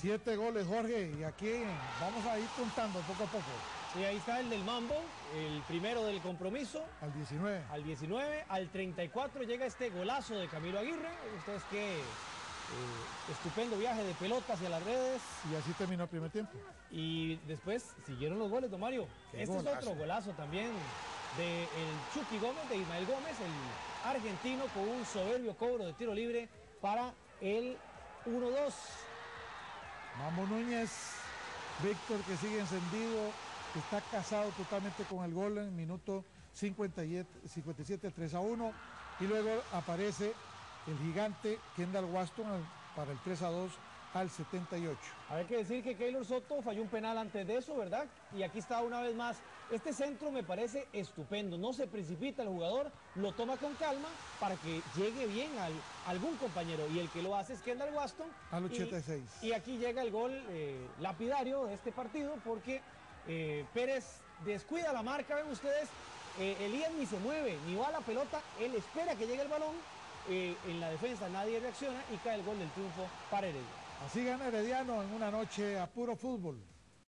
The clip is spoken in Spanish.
Siete goles, Jorge, y aquí vamos a ir contando poco a poco. Sí, ahí está el del Mambo, el primero del compromiso. Al 19. Al 19, al 34 llega este golazo de Camilo Aguirre. Ustedes qué eh, estupendo viaje de pelota hacia las redes. Y así terminó el primer tiempo. Y después siguieron los goles, don Mario. Qué este golazo. es otro golazo también de el Chucky Gómez, de Ismael Gómez, el argentino, con un soberbio cobro de tiro libre para el 1-2. Mambo Núñez, Víctor que sigue encendido, que está casado totalmente con el gol en minuto 57, 57 3 a 1. Y luego aparece el gigante Kendall Waston para el 3 a 2 al 78. Hay que decir que Keylor Soto falló un penal antes de eso, ¿verdad? Y aquí está una vez más. Este centro me parece estupendo. No se precipita el jugador, lo toma con calma para que llegue bien al algún compañero. Y el que lo hace es Kendall Waston. Al Y- 86. Y, aquí llega el gol eh, lapidario de este partido porque eh, Pérez descuida la marca, ven ustedes. eh, Elías ni se mueve, ni va a la pelota. Él espera que llegue el balón. Eh, en la defensa nadie reacciona y cae el gol del triunfo para Heredia. Así gana Herediano en una noche a puro fútbol.